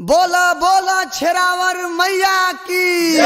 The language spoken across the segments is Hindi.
बोला बोला छेरावर मैया की।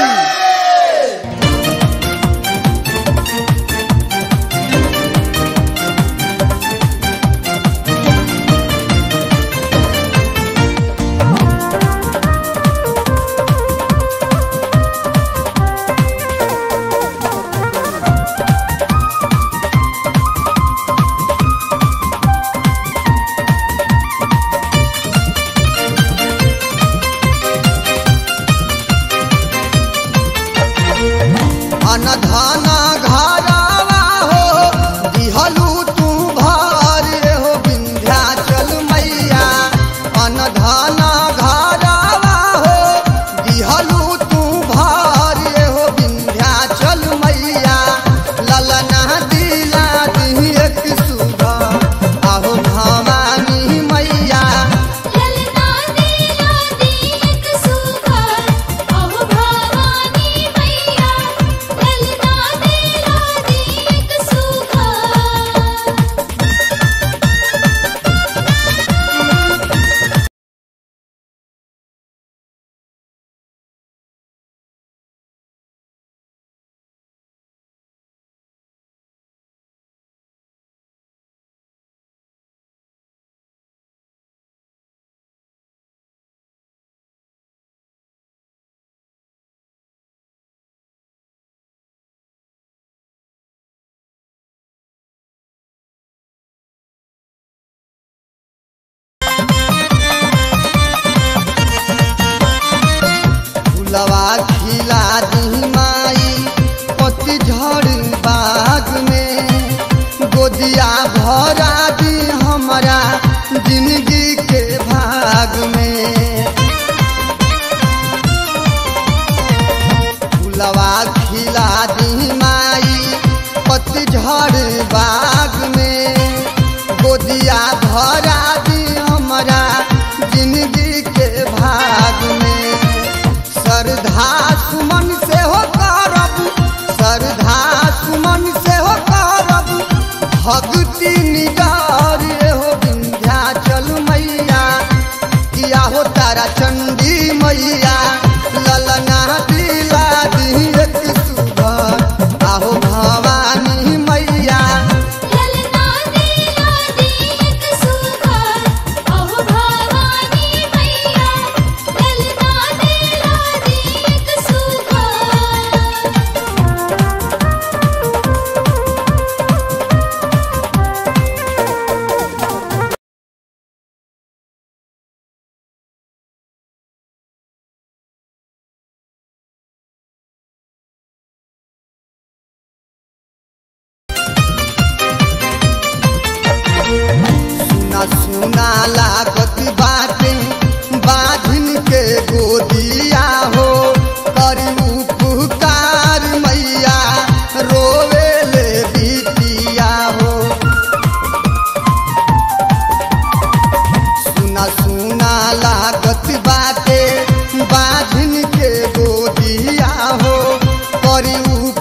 दवा खिला दी माई। पतझड़ बाग में। गोदिया भरा दी हमारा ज़िंदगी के भाग में। फुलवा खिला दी माई पतझड़ बाग में। गोदिया भरा दी हमारा ज़िंदगी श्रद्धा सुमन से हो करब श्रद्धा सुमन से हो करब। भक्ति निगार हो विंध्याचल मैया किया हो तारा चंडी मैया ललना दिला दी एक के गोदिया हो परिऊ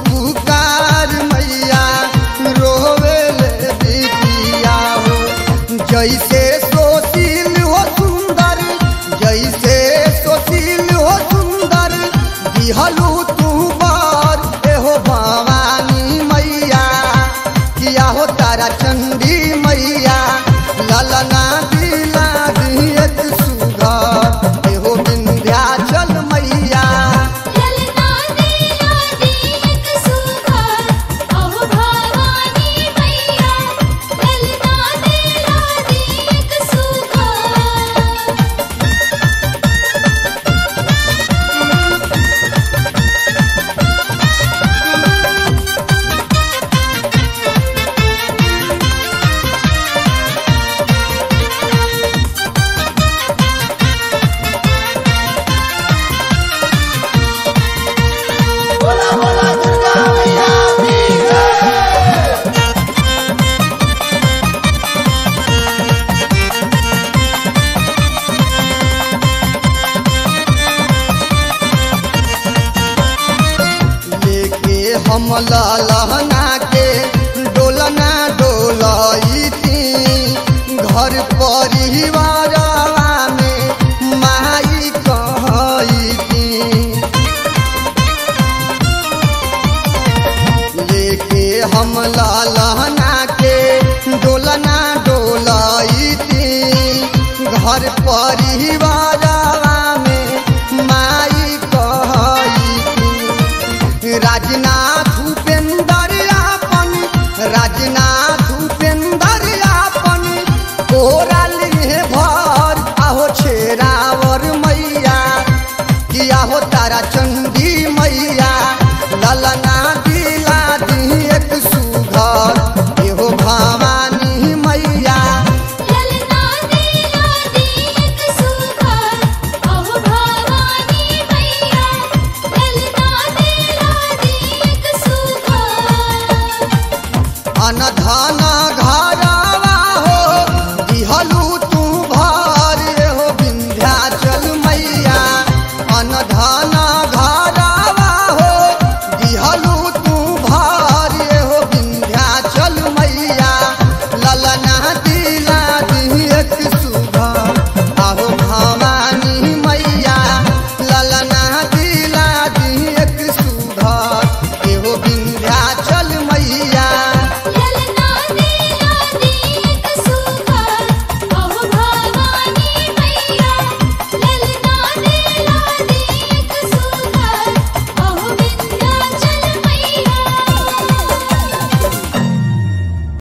के डोलना घर परिवार लेके हम लहना के डोलना डोलती। घर परिवार धान धाना घरावा हो दिहलू तू भार हो विंध्याचल मैया। अन धान